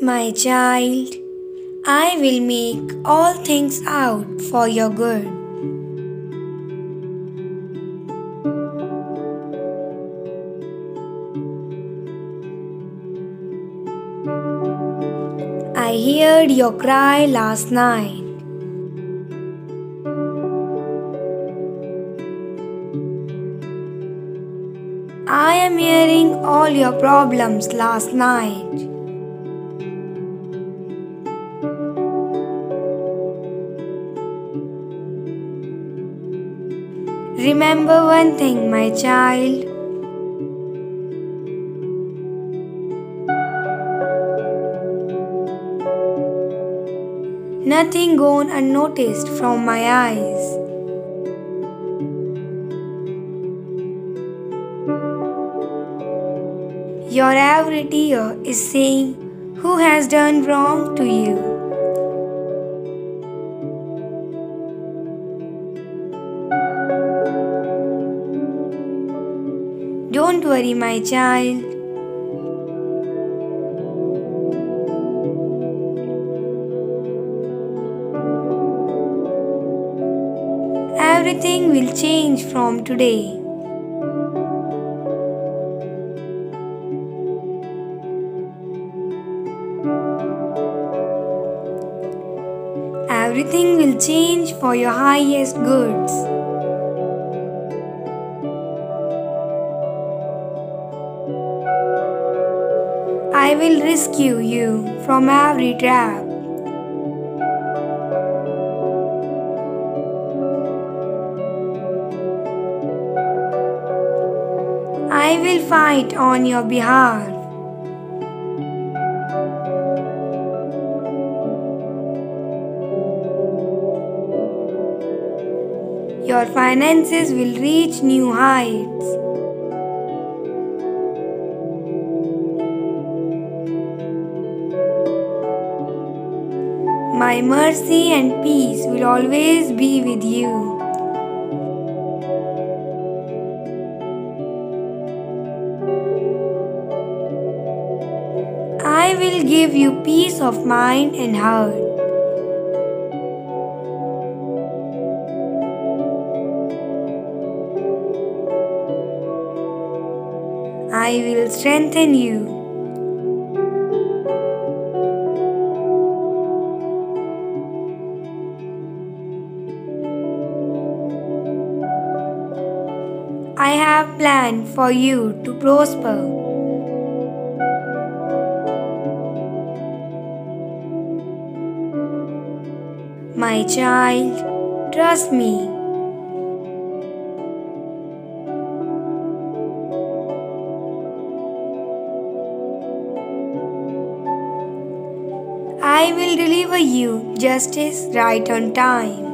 My child, I will make all things out for your good. I heard your cry last night. I am hearing all your problems last night. Remember one thing, my child. Nothing gone unnoticed from my eyes. Your every tear is saying who has done wrong to you. Don't worry, my child. Everything will change from today. Everything will change for your highest goods. I will rescue you from every trap. I will fight on your behalf. Your finances will reach new heights. My mercy and peace will always be with you. I will give you peace of mind and heart. I will strengthen you. I have planned for you to prosper. My child, trust me. I will deliver you justice right on time.